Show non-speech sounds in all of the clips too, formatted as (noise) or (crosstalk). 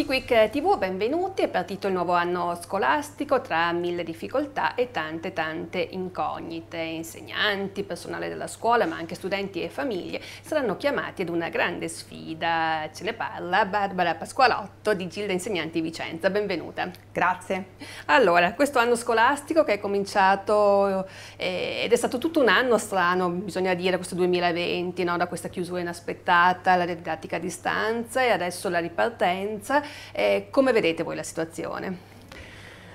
T-Quick TV, benvenuti, è partito il nuovo anno scolastico tra mille difficoltà e tante tante incognite. Insegnanti, personale della scuola, ma anche studenti e famiglie saranno chiamati ad una grande sfida. Ce ne parla Barbara Pasqualotto di Gilda Insegnanti Vicenza, benvenuta. Grazie. Allora, questo anno scolastico che è cominciato eh, ed è stato tutto un anno strano, bisogna dire, questo 2020, no? da questa chiusura inaspettata, la didattica a distanza e adesso la ripartenza eh, come vedete voi la situazione?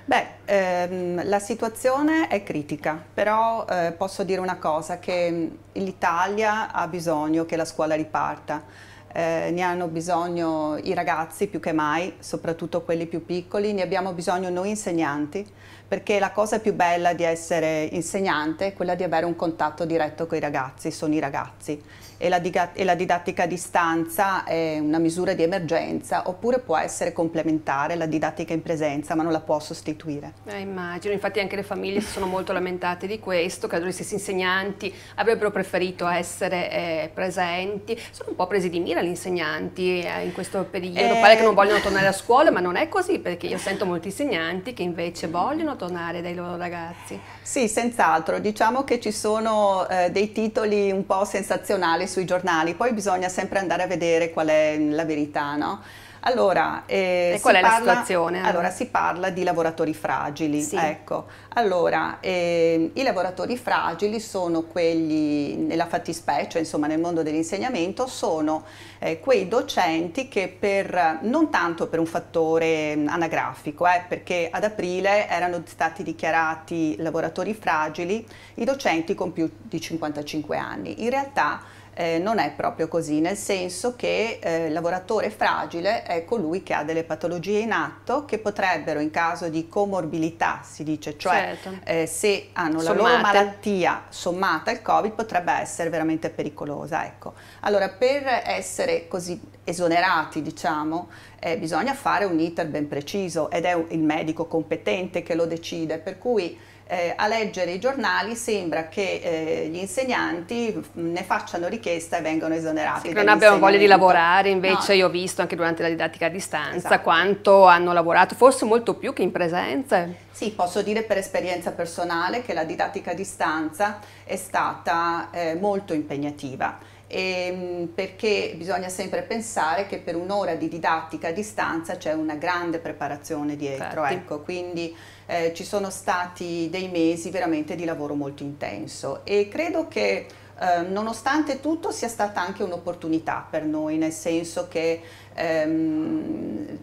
Beh, ehm, la situazione è critica, però eh, posso dire una cosa, che l'Italia ha bisogno che la scuola riparta. Eh, ne hanno bisogno i ragazzi più che mai, soprattutto quelli più piccoli, ne abbiamo bisogno noi insegnanti, perché la cosa più bella di essere insegnante è quella di avere un contatto diretto con i ragazzi, sono i ragazzi e la, e la didattica a distanza è una misura di emergenza oppure può essere complementare la didattica in presenza ma non la può sostituire. Eh, immagino, infatti anche le famiglie si sono molto lamentate di questo, credo gli stessi insegnanti avrebbero preferito essere eh, presenti, sono un po' presi di mira gli insegnanti eh, in questo periodo, eh, pare che non vogliono tornare a scuola ma non è così perché io sento molti insegnanti che invece vogliono tornare dai loro ragazzi. Sì, senz'altro, diciamo che ci sono eh, dei titoli un po' sensazionali sui giornali, poi bisogna sempre andare a vedere qual è la verità, no? Allora, eh, e qual è parla, la situazione? Allora, si parla di lavoratori fragili. Sì. Ecco. Allora, eh, i lavoratori fragili sono quelli, nella fattispecie, insomma nel mondo dell'insegnamento, sono eh, quei docenti che per, non tanto per un fattore anagrafico, eh, perché ad aprile erano stati dichiarati lavoratori fragili i docenti con più di 55 anni. In realtà eh, non è proprio così, nel senso che eh, il lavoratore fragile è colui che ha delle patologie in atto che potrebbero in caso di comorbilità, si dice, cioè certo. eh, se hanno Sommate. la loro malattia sommata al Covid potrebbe essere veramente pericolosa. Ecco. Allora per essere così esonerati, diciamo, eh, bisogna fare un iter ben preciso ed è il medico competente che lo decide, per cui eh, a leggere i giornali sembra che eh, gli insegnanti ne facciano richiesta e vengano esonerati. Sì, non abbiamo voglia di lavorare, invece no. io ho visto anche durante la didattica a distanza esatto. quanto hanno lavorato, forse molto più che in presenza. Sì, posso dire per esperienza personale che la didattica a distanza è stata eh, molto impegnativa ehm, perché bisogna sempre pensare che per un'ora di didattica a distanza c'è una grande preparazione dietro, ecco, quindi eh, ci sono stati dei mesi veramente di lavoro molto intenso e credo che eh, nonostante tutto sia stata anche un'opportunità per noi, nel senso che ehm,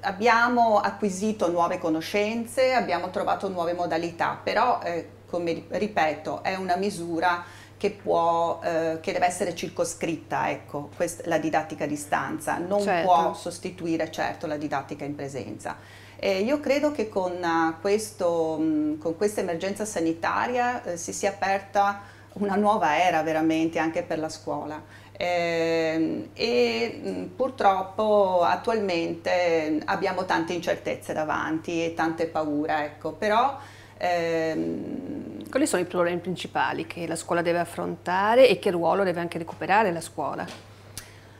abbiamo acquisito nuove conoscenze, abbiamo trovato nuove modalità, però eh, come ripeto è una misura che, può, eh, che deve essere circoscritta, ecco, la didattica a distanza, non certo. può sostituire certo la didattica in presenza. E io credo che con, uh, questo, mh, con questa emergenza sanitaria eh, si sia aperta una nuova era veramente anche per la scuola. Eh, e mh, purtroppo attualmente abbiamo tante incertezze davanti e tante paure, ecco, però ehm, quali sono i problemi principali che la scuola deve affrontare e che ruolo deve anche recuperare la scuola?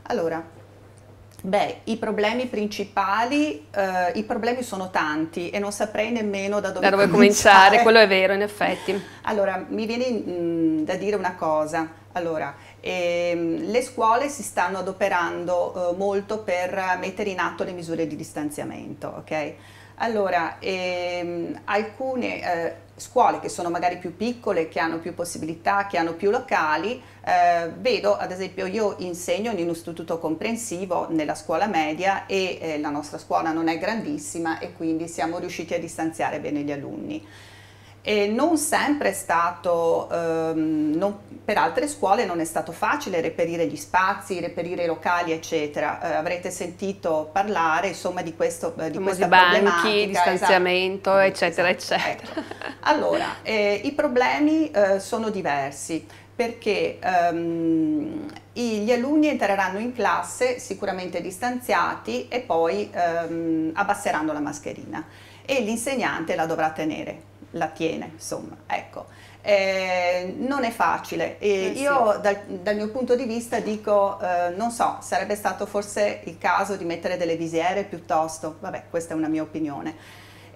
Allora, Beh, i problemi principali, eh, i problemi sono tanti e non saprei nemmeno da dove, da dove cominciare. cominciare. quello è vero in effetti. (laughs) Allora, mi viene mh, mm, da dire una cosa, allora, ehm, le scuole si stanno adoperando eh, molto per mettere in atto le misure di distanziamento, ok? Allora, ehm, alcune eh, scuole che sono magari più piccole, che hanno più possibilità, che hanno più locali, eh, vedo ad esempio io insegno in un istituto comprensivo nella scuola media e eh, la nostra scuola non è grandissima e quindi siamo riusciti a distanziare bene gli alunni. E non sempre è stato, ehm, non, per altre scuole non è stato facile reperire gli spazi, reperire i locali, eccetera. Eh, avrete sentito parlare insomma di, questo, di questa banchi, distanziamento, esatto. eccetera, esatto. eccetera. Ecco. (laughs) Allora, eh, i problemi eh, sono diversi perché ehm, gli alunni entreranno in classe sicuramente distanziati e poi ehm, abbasseranno la mascherina e l'insegnante la dovrà tenere la tiene, insomma, ecco. Eh, non è facile e eh io sì. dal, dal, mio punto di vista dico, eh, non so, sarebbe stato forse il caso di mettere delle visiere piuttosto, vabbè questa è una mia opinione.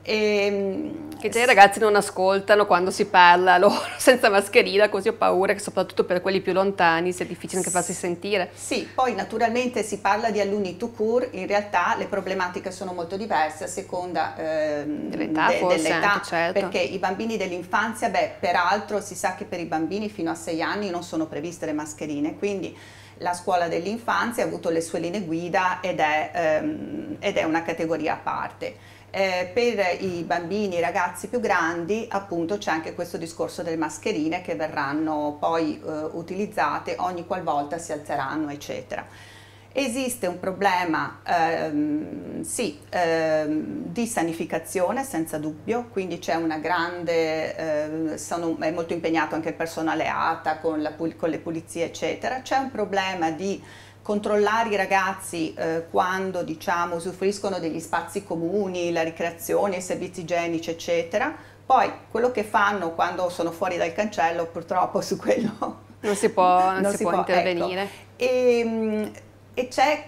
E, ehm, che già i ragazzi non ascoltano quando si parla loro (laughs) senza mascherina, così ho paura che soprattutto per quelli più lontani sia difficile anche farsi sentire. Sì, poi naturalmente si parla di alunni to cure, in realtà le problematiche sono molto diverse a seconda eh, dell'età, de, dell'età certo. perché i bambini dell'infanzia, beh, peraltro si sa che per i bambini fino a 6 anni non sono previste le mascherine, quindi la scuola dell'infanzia ha avuto le sue linee guida ed è, ehm, ed è una categoria a parte. Eh, per i bambini, i ragazzi più grandi, appunto c'è anche questo discorso delle mascherine che verranno poi eh, utilizzate ogni qualvolta si alzeranno, eccetera. Esiste un problema, ehm, sì, ehm, di sanificazione senza dubbio, quindi c'è una grande, eh, sono, è molto impegnato anche il personale ATA con, la, con le pulizie eccetera, c'è un problema di controllare i ragazzi eh, quando diciamo, usufruiscono degli spazi comuni, la ricreazione, i servizi igienici eccetera, poi quello che fanno quando sono fuori dal cancello purtroppo su quello non si può, non (laughs) si si può, può intervenire. Ecco. E, e c'è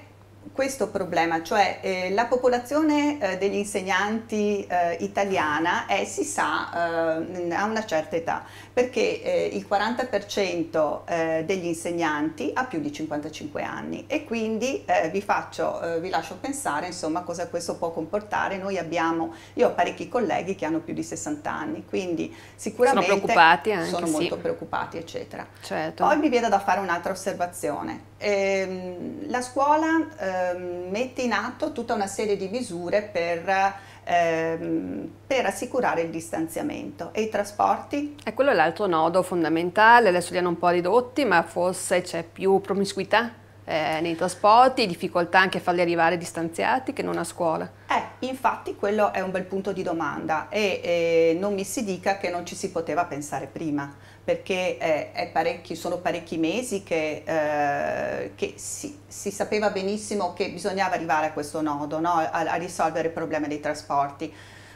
questo problema, cioè eh, la popolazione eh, degli insegnanti eh, italiana è, si sa, eh, a una certa età, perché eh, il 40% eh, degli insegnanti ha più di 55 anni e quindi vi, faccio, vi lascio pensare insomma cosa questo può comportare. Noi abbiamo, io ho parecchi colleghi che hanno più di 60 anni, quindi sicuramente sono preoccupati anche, sono sì. molto preoccupati eccetera. Certo. Poi mi viene da fare un'altra osservazione. Ehm, la scuola ehm, mette in atto tutta una serie di misure per, ehm, per assicurare il distanziamento e i trasporti? E quello è l'altro nodo fondamentale, adesso li hanno un po' ridotti ma forse c'è più promiscuità eh, nei trasporti, difficoltà anche a farli arrivare distanziati che non a scuola. Eh, infatti quello è un bel punto di domanda e eh, non mi si dica che non ci si poteva pensare prima, perché eh, parecchi, sono parecchi mesi che, eh, che si, si, sapeva benissimo che bisognava arrivare a questo nodo, no? a, a risolvere il problema dei trasporti.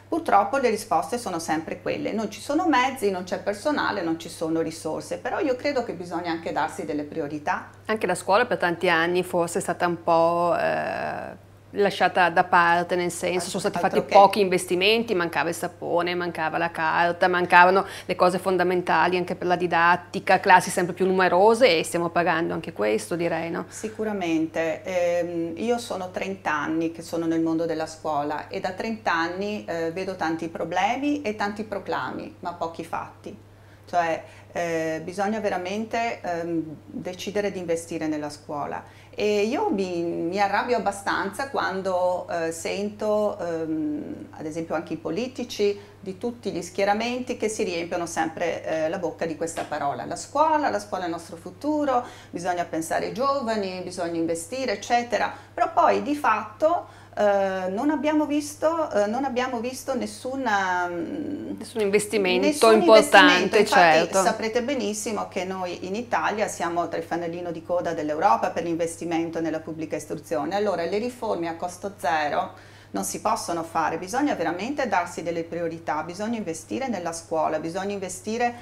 Purtroppo le risposte sono sempre quelle, non ci sono mezzi, non c'è personale, non ci sono risorse, però io credo che bisogna anche darsi delle priorità. Anche la scuola per tanti anni forse è stata un po' eh, lasciata da parte, nel senso sono stati fatti pochi investimenti, mancava il sapone, mancava la carta, mancavano le cose fondamentali anche per la didattica, classi sempre più numerose e stiamo pagando anche questo direi, no? Sicuramente, eh, io sono 30 anni che sono nel mondo della scuola e da 30 anni eh, vedo tanti problemi e tanti proclami, ma pochi fatti. Cioè eh, bisogna veramente ehm, decidere di investire nella scuola e io mi, mi arrabbio abbastanza quando eh, sento, ehm, ad esempio anche i politici di tutti gli schieramenti che si riempiono sempre eh, la bocca di questa parola. La scuola, la scuola è il nostro futuro, bisogna pensare ai giovani, bisogna investire, eccetera. Però poi di fatto Uh, non, abbiamo visto, uh, non abbiamo visto nessuna, nessun investimento nessun importante. Investimento. Infatti, certo. saprete benissimo che noi in Italia siamo tra il fanalino di coda dell'Europa per l'investimento nella pubblica istruzione. Allora le riforme a costo zero non si possono fare, bisogna veramente darsi delle priorità, bisogna investire nella scuola, bisogna investire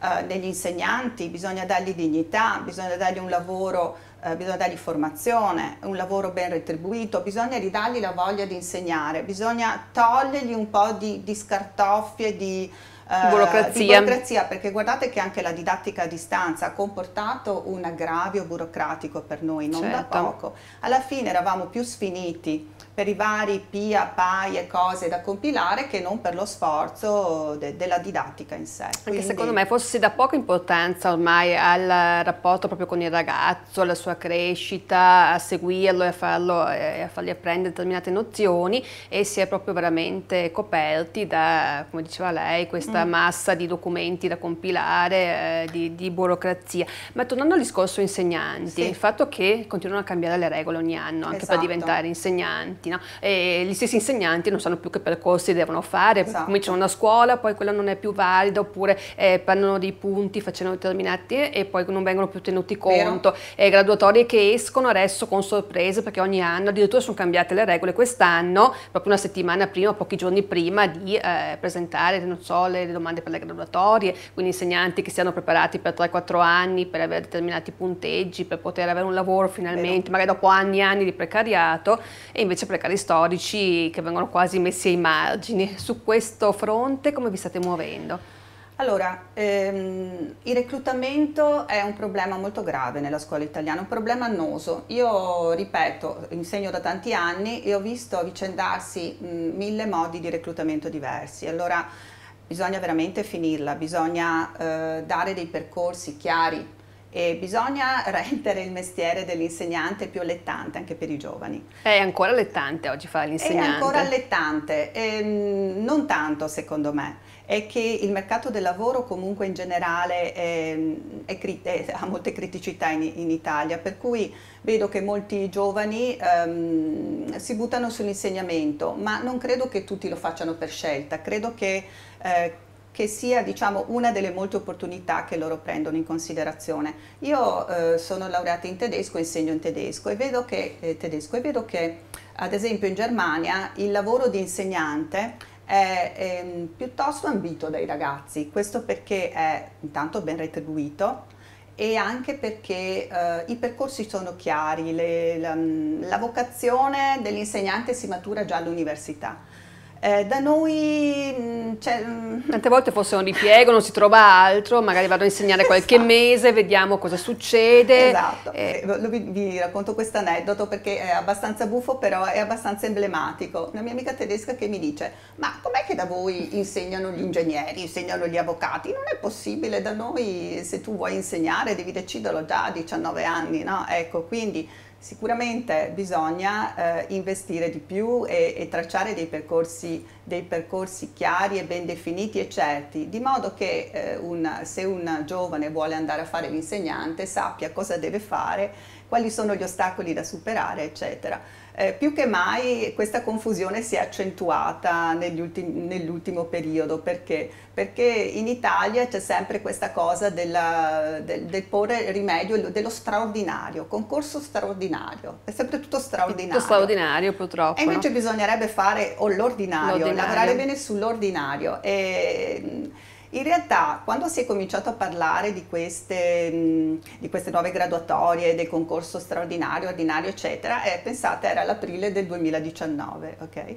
uh, negli insegnanti, bisogna dargli dignità, bisogna dargli un lavoro eh, bisogna dargli formazione, un lavoro ben retribuito, bisogna ridargli la voglia di insegnare, bisogna togliergli un po' di, di scartoffie, di, uh, burocrazia. di burocrazia, perché guardate che anche la didattica a distanza ha comportato un aggravio burocratico per noi, non certo. da poco. Alla fine eravamo più sfiniti per i vari PIA, PAI e cose da compilare che non per lo sforzo de della didattica in sé. Anche secondo me forse si dà poca importanza ormai al rapporto proprio con il ragazzo, alla sua crescita, a seguirlo e a, farlo, eh, a fargli apprendere determinate nozioni e si è proprio veramente coperti da, come diceva lei, questa mm. massa di documenti da compilare, eh, di, di, burocrazia. Ma tornando al discorso insegnanti, sì. il fatto che continuano a cambiare le regole ogni anno anche esatto. per diventare insegnanti, no? e gli stessi insegnanti non sanno più che percorsi devono fare, esatto. cominciano una scuola, poi quella non è più valida, oppure eh, prendono dei punti facendo determinati e poi non vengono più tenuti conto. E graduatorie che escono adesso con sorprese perché ogni anno addirittura sono cambiate le regole quest'anno, proprio una settimana prima, pochi giorni prima di eh, presentare, non so, le, le domande per le graduatorie, quindi insegnanti che siano preparati per 3-4 anni per avere determinati punteggi, per poter avere un lavoro finalmente, Vero. magari dopo anni e anni di precariato, e invece precari storici che vengono quasi messi ai margini. Su questo fronte come vi state muovendo? Allora, ehm, il reclutamento è un problema molto grave nella scuola italiana, un problema annoso. Io ripeto, insegno da tanti anni e ho visto avvicendarsi mh, mille modi di reclutamento diversi. Allora bisogna veramente finirla, bisogna eh, dare dei percorsi chiari e bisogna (laughs) rendere il mestiere dell'insegnante più allettante anche per i giovani. È ancora allettante oggi fare l'insegnante? È ancora allettante, ehm, non tanto secondo me è che il mercato del lavoro comunque in generale è, è, è, ha molte criticità in, in, Italia, per cui vedo che molti giovani um, si buttano sull'insegnamento, ma non credo che tutti lo facciano per scelta, credo che, eh, che sia diciamo, una delle molte opportunità che loro prendono in considerazione. Io eh, sono laureata in tedesco, insegno in tedesco e vedo che, eh, tedesco, e vedo che ad esempio in Germania il lavoro di insegnante è, è ehm, piuttosto ambito dai ragazzi, questo perché è intanto ben retribuito e anche perché eh, i percorsi sono chiari, le, la, la vocazione dell'insegnante si matura già all'università eh, da noi mm, cioè, mm, tante volte forse un ripiego, non si trova altro, magari vado a insegnare qualche esatto. mese, vediamo cosa succede. Esatto, eh. eh vi, vi, racconto questo aneddoto perché è abbastanza buffo però è abbastanza emblematico. Una mia amica tedesca che mi dice ma com'è che da voi insegnano gli ingegneri, insegnano gli avvocati? Non è possibile, da noi se tu vuoi insegnare devi deciderlo già a 19 anni, no? Ecco, quindi Sicuramente bisogna eh, investire di più e, e tracciare dei percorsi, dei percorsi, chiari e ben definiti e certi, di modo che eh, un, se un giovane vuole andare a fare l'insegnante sappia cosa deve fare, quali sono gli ostacoli da superare, eccetera eh, più che mai questa confusione si è accentuata nell'ultimo periodo perché? perché in Italia c'è sempre questa cosa della, del, del, porre rimedio dello straordinario, concorso straordinario, è sempre tutto straordinario. Tutto straordinario purtroppo. E invece no? bisognerebbe fare o l'ordinario, lavorare bene sull'ordinario. E, in realtà quando si è cominciato a parlare di queste, di queste nuove graduatorie, del concorso straordinario, ordinario, eccetera, eh, pensate era l'aprile del 2019, ok?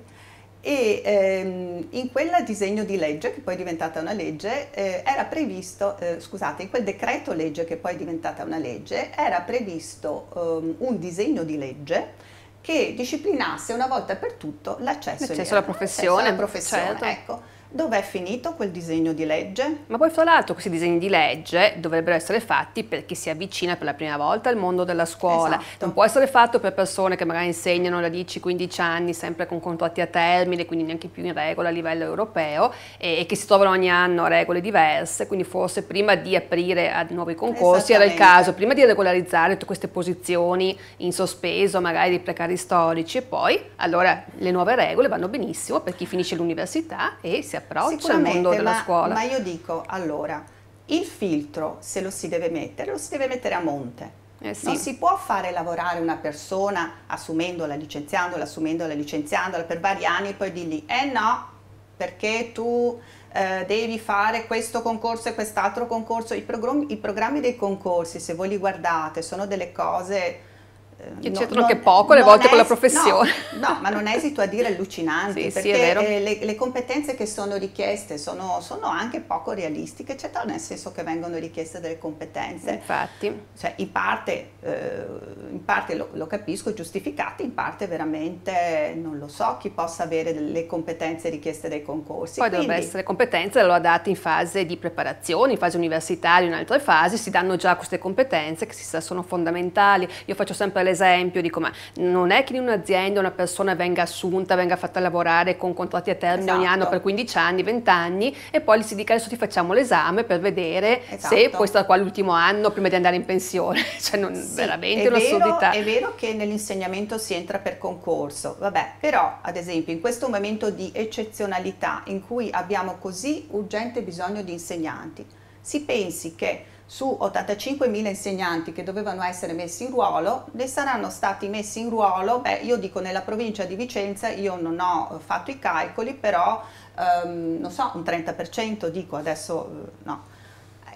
E ehm, in quel disegno di legge, che poi è diventata una legge, eh, era previsto, eh, scusate, in quel decreto legge che poi è diventata una legge, era previsto um, un disegno di legge che disciplinasse una volta per tutto l'accesso, alla professione. Alla professione, certo. ecco. Dov'è finito quel disegno di legge? Ma poi fra l'altro questi disegni di legge dovrebbero essere fatti per chi si avvicina per la prima volta al mondo della scuola. Esatto. Non può essere fatto per persone che magari insegnano da 10-15 anni sempre con contratti a termine, quindi neanche più in regola a livello europeo e, e, che si trovano ogni anno a regole diverse, quindi forse prima di aprire a nuovi concorsi era il caso, prima di regolarizzare tutte queste posizioni in sospeso, magari di precari storici e poi allora le nuove regole vanno benissimo per chi finisce l'università e si approccia al mondo della ma, scuola. Ma io dico, allora, il filtro, se lo si deve mettere, lo si deve mettere a monte. Eh sì. Non si può fare lavorare una persona assumendola, licenziandola, assumendola, licenziandola per vari anni e poi di lì, eh no, perché tu eh, devi fare questo concorso e quest'altro concorso. I programmi, I programmi dei concorsi, se voi li guardate, sono delle cose che c'entrano anche poco le volte es- con la professione. No, (laughs) no, ma non esito a dire allucinanti, sì, perché sì, eh, le, le, competenze che sono richieste sono, sono, anche poco realistiche, cioè nel senso che vengono richieste delle competenze. Infatti. Cioè, in parte, eh, in parte lo, lo, capisco, giustificate, in parte veramente non lo so chi possa avere le competenze richieste dai concorsi. Poi Quindi, dovrebbero essere competenze allora date in fase di preparazione, in fase universitaria, in altre fasi, si danno già queste competenze che si sa sono fondamentali. Io faccio sempre l'esempio di come non è che in un'azienda una persona venga assunta, venga fatta lavorare con contratti a termine esatto. ogni anno per 15 anni, 20 anni e poi gli si dica adesso ti facciamo l'esame per vedere esatto. se puoi stare qua l'ultimo anno prima di andare in pensione, (laughs) cioè non, sì, veramente un'assurdità. È vero che nell'insegnamento si entra per concorso, vabbè, però ad esempio in questo momento di eccezionalità in cui abbiamo così urgente bisogno di insegnanti, si pensi che su 85.000 insegnanti che dovevano essere messi in ruolo, ne saranno stati messi in ruolo, beh io dico nella provincia di Vicenza, io non ho fatto i calcoli, però um, non so, un 30% dico adesso uh, no.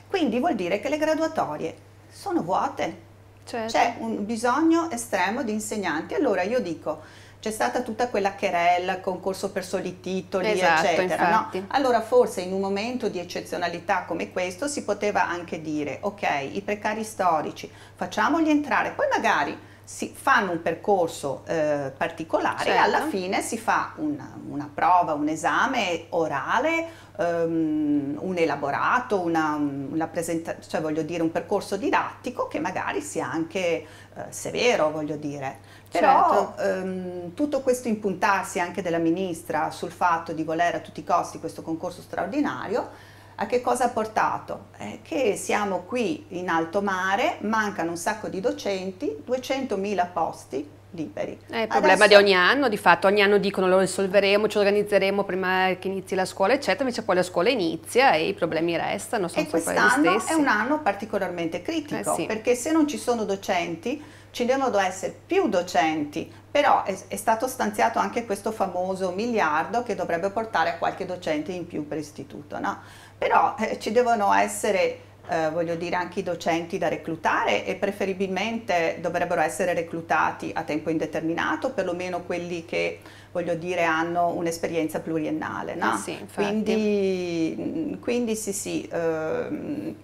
Quindi vuol dire che le graduatorie sono vuote, certo. c'è un bisogno estremo di insegnanti. Allora io dico, c'è stata tutta quella querella, concorso per soli titoli, esatto, eccetera. No? Allora forse in un momento di eccezionalità come questo si poteva anche dire, ok, i precari storici, facciamoli entrare, poi magari si fanno un percorso eh, particolare certo. e alla fine si fa una, una prova, un esame orale, um, un elaborato, una, una presentazione, cioè voglio dire un percorso didattico che magari sia anche eh, severo, voglio dire. Però certo. um, tutto questo impuntarsi anche della ministra sul fatto di volere a tutti i costi questo concorso straordinario, a che cosa ha portato? Eh, che siamo qui in alto mare, mancano un sacco di docenti, 200.000 posti liberi. È il problema Adesso, di ogni anno, di fatto ogni anno dicono lo risolveremo, ci organizzeremo prima che inizi la scuola eccetera, invece poi la scuola inizia e i problemi restano, sono sempre gli stessi. è un anno particolarmente critico, eh sì. perché se non ci sono docenti ci devono essere più docenti, però è, è, stato stanziato anche questo famoso miliardo che dovrebbe portare a qualche docente in più per istituto, no? Però eh, ci devono essere, eh, voglio dire, anche i docenti da reclutare e preferibilmente dovrebbero essere reclutati a tempo indeterminato, perlomeno quelli che, voglio dire, hanno un'esperienza pluriennale, no? Eh sì, quindi, quindi sì, sì. Ehm,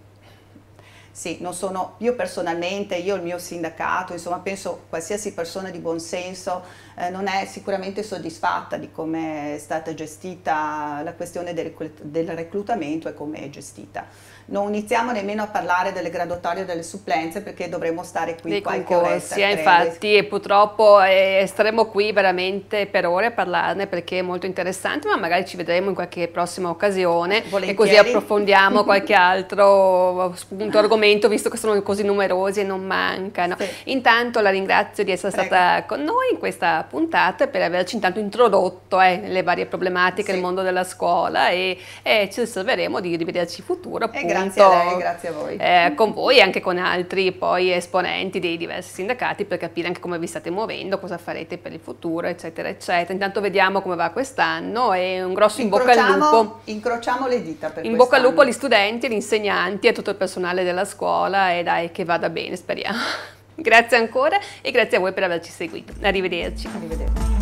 sì, non sono, io personalmente, io il mio sindacato, insomma penso qualsiasi persona di buon senso eh, non è sicuramente soddisfatta di come è stata gestita la questione del, del reclutamento e come è gestita non iniziamo nemmeno a parlare delle graduatorie delle supplenze perché dovremmo stare qui Dei qualche concorsi, oretta. Eh, infatti, e purtroppo eh, staremo qui veramente per ore a parlarne perché è molto interessante, ma magari ci vedremo in qualche prossima occasione Volentieri. e così approfondiamo (laughs) qualche altro spunto argomento visto che sono così numerosi e non mancano. Sì. Intanto la ringrazio di essere Prego. stata con noi in questa puntata e per averci intanto introdotto eh, le varie problematiche sì. del mondo della scuola e, e ci riserveremo di rivederci in futuro. Appunto, Grazie a lei, grazie a voi. Eh, con voi e anche con altri poi esponenti dei diversi sindacati per capire anche come vi state muovendo, cosa farete per il futuro, eccetera, eccetera. Intanto vediamo come va quest'anno e un grosso in bocca al lupo. Incrociamo le dita per In bocca al lupo agli studenti, agli insegnanti e a tutto il personale della scuola e dai che vada bene, speriamo. Grazie ancora e grazie a voi per averci seguito. Arrivederci. Arrivederci.